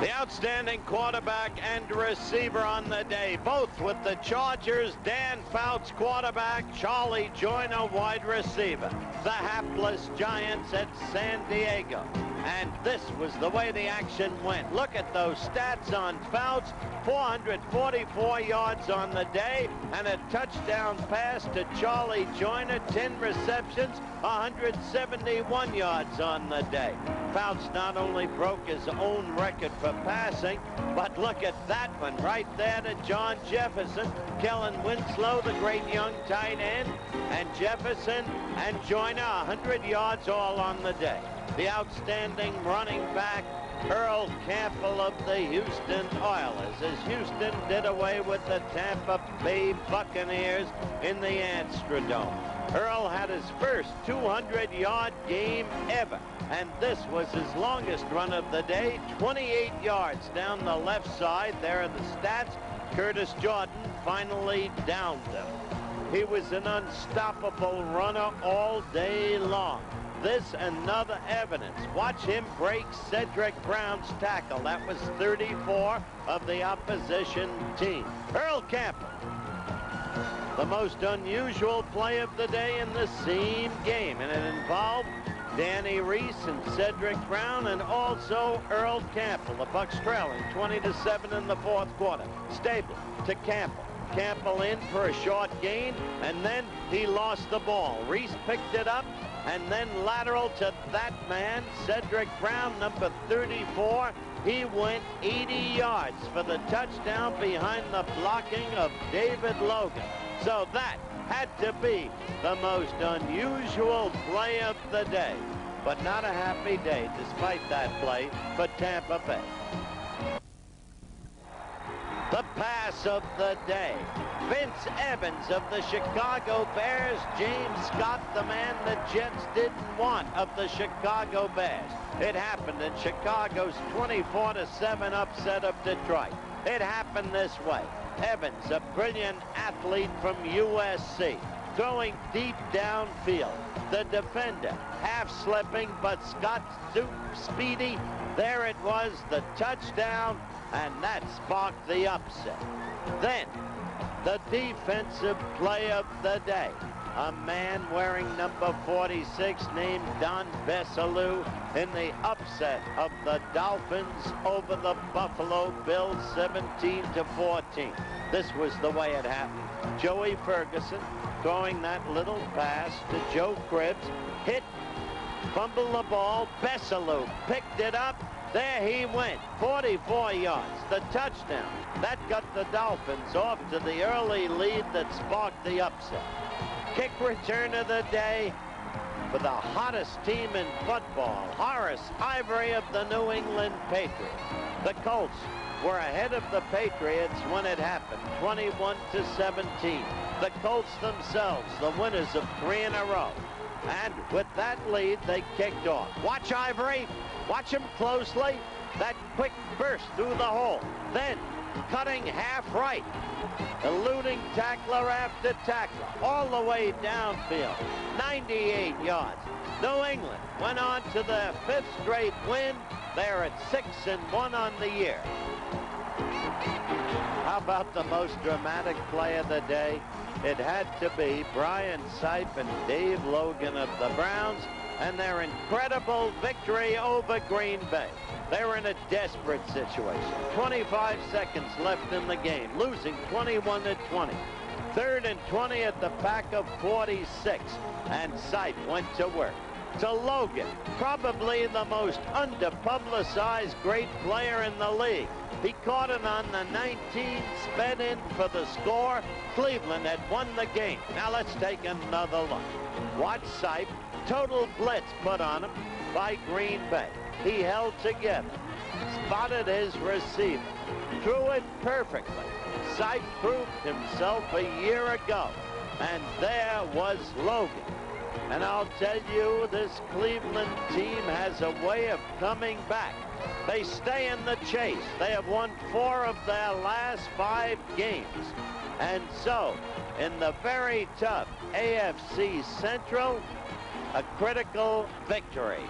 The outstanding quarterback and receiver on the day, both with the Chargers, Dan Fouts quarterback, Charlie Joiner wide receiver. The hapless Giants at San Diego. And this was the way the action went. Look at those stats on Fouts. 444 yards on the day and a touchdown pass to Charlie Joiner. 10 receptions, 171 yards on the day. Fouts not only broke his own record for passing, but look at that one right there to John Jefferson. Kellen Winslow, the great young tight end, and Jefferson and Joiner 100 yards all on the day the outstanding running back Earl Campbell of the Houston Oilers as Houston did away with the Tampa Bay Buccaneers in the Astrodome. Earl had his first 200-yard game ever, and this was his longest run of the day, 28 yards down the left side. There are the stats. Curtis Jordan finally downed him. He was an unstoppable runner all day long this another evidence. Watch him break Cedric Brown's tackle. That was 34 of the opposition team. Earl Campbell, the most unusual play of the day in the same game, and it involved Danny Reece and Cedric Brown, and also Earl Campbell. The Bucs trailing 20 to 7 in the fourth quarter. Stable to Campbell. Campbell in for a short gain, and then he lost the ball. Reece picked it up, and then lateral to that man, Cedric Brown, number 34. He went 80 yards for the touchdown behind the blocking of David Logan. So that had to be the most unusual play of the day. But not a happy day despite that play for Tampa Bay. The pass of the day. Vince Evans of the Chicago Bears. James Scott, the man the Jets didn't want of the Chicago Bears. It happened in Chicago's 24-7 upset of Detroit. It happened this way. Evans, a brilliant athlete from USC, throwing deep downfield. The defender half slipping, but Scott too speedy. There it was, the touchdown and that sparked the upset. Then, the defensive play of the day. A man wearing number 46 named Don Bessillieu in the upset of the Dolphins over the Buffalo Bills 17 to 14. This was the way it happened. Joey Ferguson throwing that little pass to Joe Cribbs, hit, fumbled the ball, Bessillieu picked it up, there he went, 44 yards, the touchdown. That got the Dolphins off to the early lead that sparked the upset. Kick return of the day for the hottest team in football, Horace Ivory of the New England Patriots. The Colts were ahead of the Patriots when it happened, 21 to 17. The Colts themselves, the winners of three in a row. And with that lead, they kicked off. Watch Ivory. Watch him closely. That quick burst through the hole. Then cutting half right. Eluding tackler after tackler. All the way downfield. 98 yards. New England went on to their fifth straight win. They're at 6 and 1 on the year. How about the most dramatic play of the day? It had to be Brian Sipe and Dave Logan of the Browns and their incredible victory over Green Bay. They were in a desperate situation. 25 seconds left in the game, losing 21 to 20. Third and 20 at the Packer 46, and Sipe went to work. To Logan, probably the most underpublicized great player in the league. He caught it on the 19, sped in for the score. Cleveland had won the game. Now let's take another look. Watch Sipe. Total blitz put on him by Green Bay. He held together. Spotted his receiver. Threw it perfectly. Sipe proved himself a year ago. And there was Logan. And I'll tell you, this Cleveland team has a way of coming back. They stay in the chase. They have won four of their last five games. And so, in the very tough AFC Central, a critical victory.